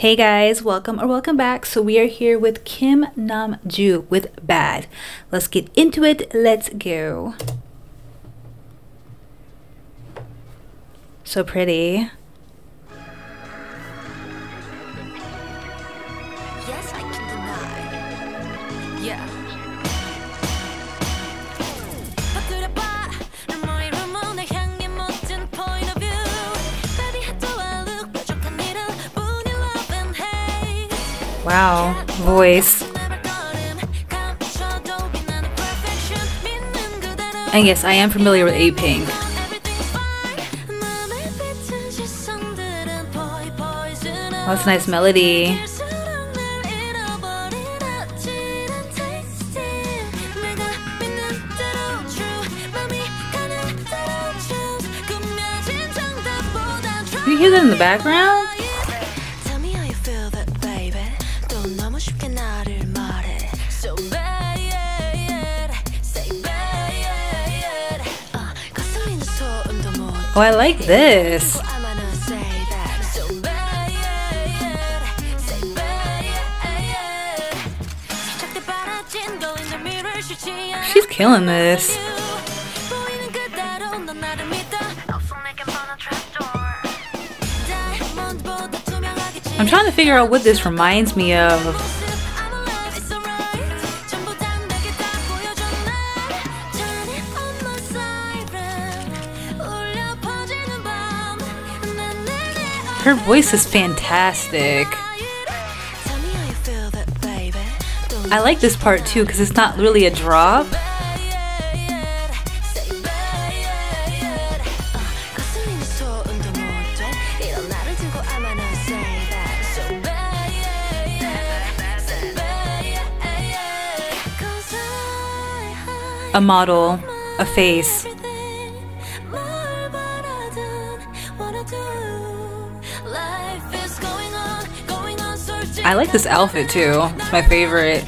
Hey guys, welcome or welcome back. So we are here with Kim Nam Joo with Bad. Let's get into it. Let's go. So pretty. Yes, I can deny. Yeah. Wow, voice. And yes, I am familiar with A Pink. Oh, that's a nice melody. Do you hear that in the background? Oh, I like this. She's killing this. I'm trying to figure out what this reminds me of. Her voice is fantastic. I like this part too because it's not really a drop. a model, a face. I like this outfit too. It's my favorite.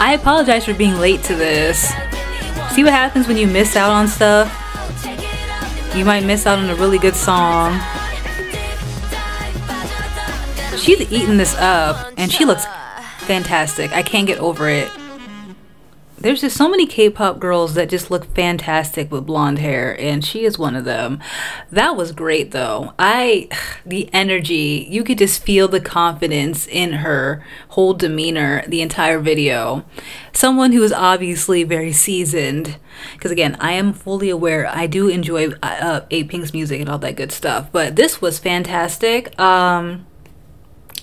I apologize for being late to this. See what happens when you miss out on stuff? You might miss out on a really good song. She's eating this up and she looks fantastic. I can't get over it. There's just so many K-pop girls that just look fantastic with blonde hair and she is one of them. That was great though. I the energy, you could just feel the confidence in her whole demeanor the entire video. Someone who is obviously very seasoned because again, I am fully aware I do enjoy uh, uh, A Pink's music and all that good stuff, but this was fantastic. Um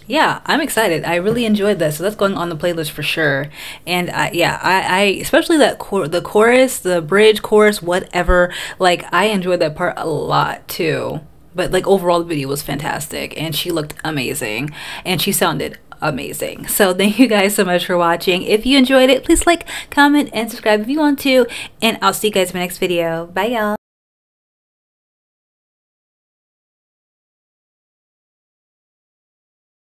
yeah i'm excited. I really enjoyed this. So that's going on the playlist for sure. And I, yeah I, I especially that chor- the chorus the bridge chorus whatever like i enjoyed that part a lot too. But like overall the video was fantastic and she looked amazing and she sounded amazing. So thank you guys so much for watching. If you enjoyed it please like comment and subscribe if you want to. And i'll see you guys in my next video. Bye y'all